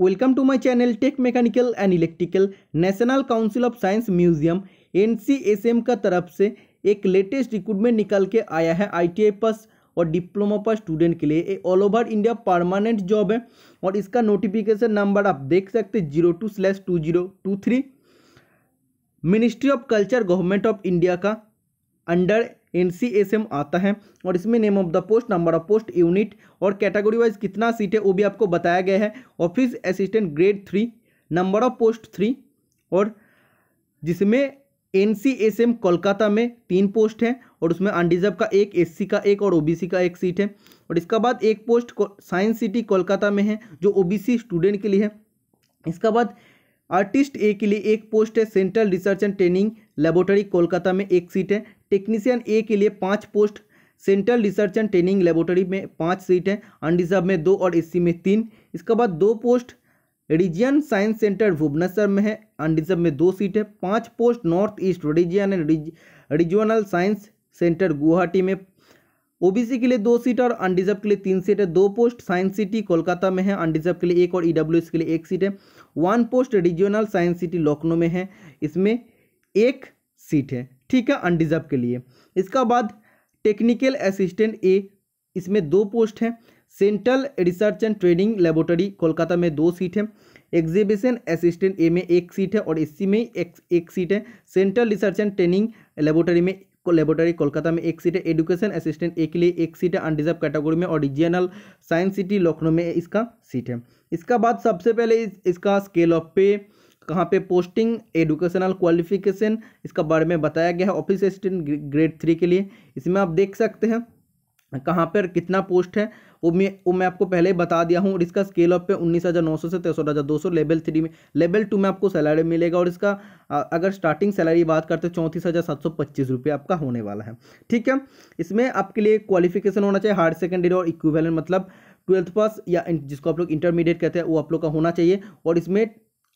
Welcome to my channel tech mechanical and electrical National Council of Science Museum NCSM का तरफ़ से एक latest recruitment निकल के आया है आई पास और डिप्लोमा पास स्टूडेंट के लिए। ये all over India permanent job है और इसका नोटिफिकेशन नंबर आप देख सकते zero two slash two zero two three ministry of culture government of India का अंडर एन आता है और इसमें name of the post number of post unit और कैटेगरी वाइज कितना सीट है, वो भी आपको बताया गया है। Office assistant grade three number of post three और जिसमें एन कोलकाता में तीन पोस्ट हैं और उसमें अनडिजर्व का एक एस का एक और ओबीसी का एक सीट है। और इसका बाद एक पोस्ट साइंस सिटी कोलकाता में है, जो ओबीसी स्टूडेंट के लिए है। इसका बाद आर्टिस्ट ए के लिए एक पोस्ट है central research and training laboratory Kolkata में एक सीट है। टेक्नीशियन ए के लिए पाँच post, central research and training laboratory में पाँच सीट है अनडिजर्व में दो और एससी में तीन। इसके बाद दो post, region science centre Bhubaneswar में है अनडिजर्व में दो सीट है। पाँच post, north east region and regional science centre Guwahati में। ओबीसी के लिए दो सीट और अनडिजर्व के लिए तीन सीट है। दो पोस्ट, साइंस सिटी कोलकाता में है अनडिजर्व के लिए एक और ईडब्ल्यू के लिए एक सीट है। One post, regional science city Lucknow में है। इसमें एक सीट है। ठीक है अनडिजर्व के लिए। इसका बाद टेक्निकल असिस्टेंट ए इसमें दो पोस्ट हैं। Central research and training laboratory Kolkata में दो सीट है। एग्जीबिशन असिस्टेंट ए में एक सीट है और एससी में एक एक सीट है। Central research and training laboratory में लेबोरेटरी कोलकाता में एक सीट है। एजुकेशन असिस्टेंट ए के लिए एक सीट है अनडिजर्व कैटेगरी में और रीजियनल साइंस सिटी लखनऊ में इसका सीट है। इसका बाद सबसे पहले इस, इसका स्केल ऑफ़ पे कहाँ पे पोस्टिंग एडुकेशनल क्वालिफिकेशन इसका बारे में बताया गया है ऑफ़िस असिस्टेंट ग्रेड थ्री के लिए। इसमें आप देख सकते हैं कहाँ पर कितना पोस्ट है। वो मैं वो मैं आपको पहले ही बता दिया हूँ और इसका स्केल ऑफ़ पे उन्नीस हज़ार नौ सौ से तिरसठ हज़ार दो सौ लेवल थ्री में। लेवल टू में आपको सैलरी मिलेगा और इसका अगर स्टार्टिंग सैलरी बात करते हैं, चौंतीस हज़ार सात सौ पच्चीस रुपये आपका होने वाला है। ठीक है? इसमें आपके लिए क्वालिफिकेशन होना चाहिए हायर सेकेंडरी और इक्विवेलेंट मतलब ट्वेल्थ पास या जिसको आप लोग इंटरमीडिएट कहते हैं, वो आप लोग का होना चाहिए। और इसमें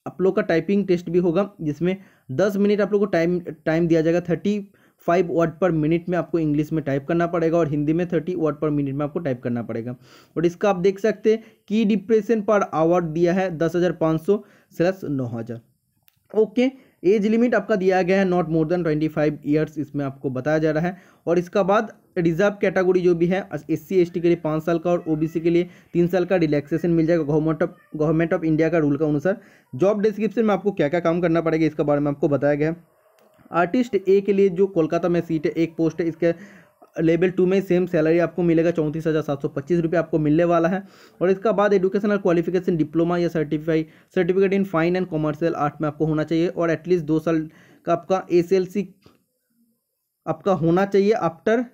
आप लोग का टाइपिंग टेस्ट भी होगा, जिसमें दस मिनट आप लोग को टाइम टाइम दिया जाएगा। Thirty five word per minute में आपको इंग्लिश में टाइप करना पड़ेगा और हिंदी में थर्टी वर्ड पर मिनट में आपको टाइप करना पड़ेगा। और इसका आप देख सकते हैं की डिप्रेशन पर आवर दिया है दस हज़ार पाँच सौ स्लस नौ हज़ार। ओके एज लिमिट आपका दिया गया है not more than twenty five years इसमें आपको बताया जा रहा है। और इसका बाद रिज़र्व कैटेगरी जो भी है एस सी के लिए पाँच साल का और ओबीसी के लिए तीन साल का रिलैक्सेशन मिल जाएगा। Government of government of India का रूल का अनुसार। जॉब डिस्क्रिप्शन में आपको क्या क्या काम करना पड़ेगा, इसके बारे में आपको बताया गया आर्टिस्ट ए के लिए जो कोलकाता में सीट है, एक पोस्ट है, इसके लेवल टू में सेम सैलरी आपको मिलेगा, चौंतीस हज़ार सात सौ पच्चीस रुपये आपको मिलने वाला है। और इसका बाद एजुकेशनल क्वालिफिकेशन, डिप्लोमा या certify, certificate in fine and commercial art में आपको होना चाहिए। और एटलीस्ट दो साल का आपका एस आपका होना चाहिए आफ्टर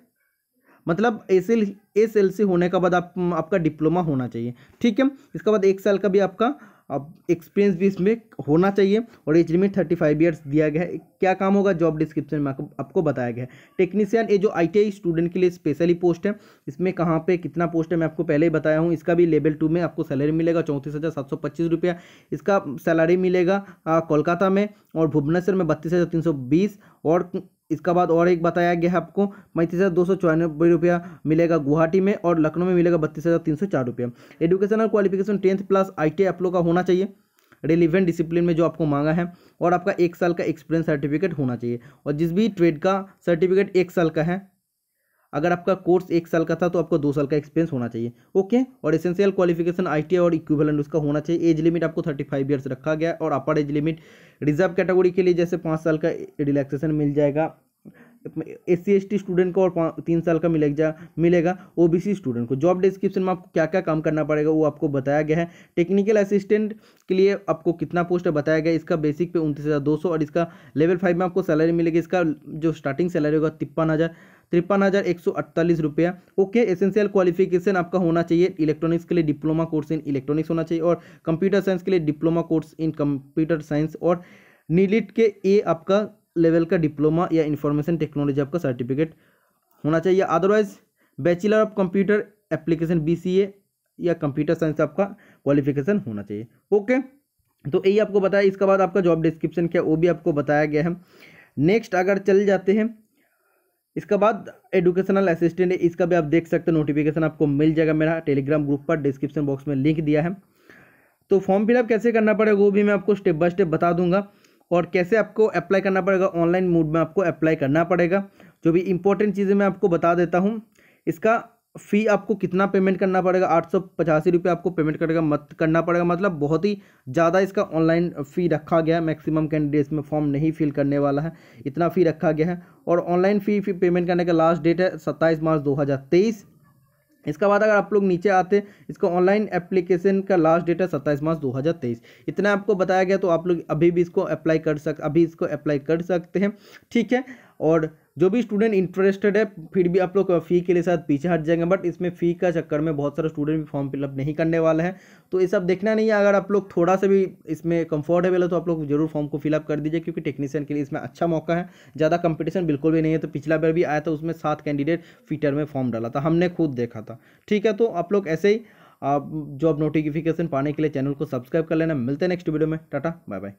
मतलब S L S L C होने का बाद आप, आपका डिप्लोमा होना चाहिए। ठीक है? इसके बाद एक साल का भी आपका, अब एक्सपीरियंस भी इसमें होना चाहिए और age limit thirty five years दिया गया है। क्या काम होगा? जॉब डिस्क्रिप्शन में आपको आपको बताया गया है। टेक्नीशियन ये जो आई स्टूडेंट के लिए स्पेशली पोस्ट है, इसमें कहाँ पे कितना पोस्ट है मैं आपको पहले ही बताया हूँ। इसका भी लेवल टू में आपको सैलरी मिलेगा चौंतीस हज़ार सात सौ पच्चीस रुपया। इसका सैलरी मिलेगा कोलकाता में और भुवनेश्वर में बत्तीस हज़ार तीन सौ बीस और इसका बाद और एक बताया गया है आपको, पैंतीस हज़ार दो सौ चौरानबे रुपया मिलेगा गुवाहाटी में और लखनऊ में मिलेगा बत्तीस हज़ार तीन सौ चार रुपया। Educational qualification tenth plus I T आप लोग का होना चाहिए। रिलीवेंट डिसिप्लिन में जो आपको मांगा है और आपका एक साल का एक्सपीरियंस सर्टिफिकेट होना चाहिए। और जिस भी ट्रेड का सर्टिफिकेट एक साल का है अगर आपका कोर्स एक साल का था तो आपको दो साल का एक्सपीरियंस होना चाहिए ओके और एसेंशियल क्वालिफिकेशन आई और इक्विवेलेंट उसका होना चाहिए। एज लिमिट आपको थर्टी फाइव ईयर्स रखा गया और upper age limit reserve category के लिए जैसे पाँच साल का रिलैक्सेशन मिल जाएगा। एस सी स्टूडेंट को और तीन साल का मिलेगा मिलेगा ओ बी सी स्टूडेंट को। जॉब डिस्क्रिप्शन में आपको क्या क्या काम करना पड़ेगा वो आपको बताया गया है। टेक्निकल असिस्टेंट के लिए आपको कितना पोस्ट बताया गया इसका बेसिक पे उनतीस हज़ार दो सौ और इसका लेवल फाइव में आपको सैलरी मिलेगी। इसका जो स्टार्टिंग सैलरी होगा तिप्पन हज़ार तिरपन हज़ार एक सौ अड़तालीस रुपया। ओके एसेंशियल क्वालिफिकेशन आपका होना चाहिए। इलेक्ट्रॉनिक्स के लिए डिप्लोमा कोर्स इन इलेक्ट्रॉनिक्स होना चाहिए और कंप्यूटर साइंस के लिए diploma course in computer science और नीलिट के ए आपका लेवल का डिप्लोमा या इंफॉर्मेशन टेक्नोलॉजी आपका सर्टिफिकेट होना चाहिए। Otherwise bachelor of computer application BCA या कंप्यूटर साइंस आपका क्वालिफिकेशन होना चाहिए। ओके तो यही आपको बताया। इसके बाद आपका जॉब डिस्क्रिप्शन क्या, वो भी आपको बताया गया है। नेक्स्ट अगर चल जाते हैं, इसके बाद एडुकेशनल असिस्टेंट इसका भी आप देख सकते हो नोटिफिकेशन आपको मिल जाएगा मेरा टेलीग्राम ग्रुप पर डिस्क्रिप्शन बॉक्स में लिंक दिया है। तो फॉर्म फिलअप कैसे करना पड़ेगा, वो भी मैं आपको स्टेप बाय स्टेप बता दूँगा। और कैसे आपको अप्लाई करना पड़ेगा? ऑनलाइन मोड में आपको अप्लाई करना पड़ेगा। जो भी इंपॉर्टेंट चीज़ें मैं आपको बता देता हूँ, इसका फ़ी आपको कितना पेमेंट करना पड़ेगा? आठ सौ पचासी रुपये आपको पेमेंट करेगा मत, करना पड़ेगा। मतलब बहुत ही ज़्यादा इसका ऑनलाइन फ़ी रखा गया है। मैक्सिमम कैंडिडेट्स में फॉर्म नहीं फिल करने वाला है। इतना फ़ी रखा गया है। और ऑनलाइन फ़ी पेमेंट करने का लास्ट डेट है सत्ताईस मार्च दो हज़ार तेईस। इसका बाद अगर आप लोग नीचे आते इसका ऑनलाइन एप्लीकेशन का लास्ट डेट है सत्ताईस मार्च 2023 इतना आपको बताया गया तो आप लोग अभी भी इसको अप्लाई कर सक, अभी इसको अप्लाई कर सकते हैं। ठीक है? और जो भी स्टूडेंट इंटरेस्टेड है, फिर भी आप लोग फ़ी के लिए साथ पीछे हट जाएँगे बट इसमें फ़ी का चक्कर में बहुत सारे स्टूडेंट भी फॉर्म फिलअप नहीं करने वाले हैं। तो ये सब देखना नहीं है, अगर आप लोग थोड़ा सा भी इसमें कंफर्टेबल है तो आप लोग ज़रूर फॉर्म को फिलअप कर दीजिए, क्योंकि टेक्नीशियन के लिए इसमें अच्छा मौका है। ज़्यादा कंपटीशन बिल्कुल भी नहीं है तो पिछला बार भी आया था, उसमें सात कैंडिडेट फीटर में फॉर्म डाला था, हमने खुद देखा था। ठीक है तो आप लोग ऐसे ही जॉब नोटिफिकेशन पाने के लिए चैनल को सब्सक्राइब कर लेना। मिलते हैं नेक्स्ट वीडियो में। Tata bye bye